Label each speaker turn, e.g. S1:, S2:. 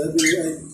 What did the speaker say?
S1: 德兵恩。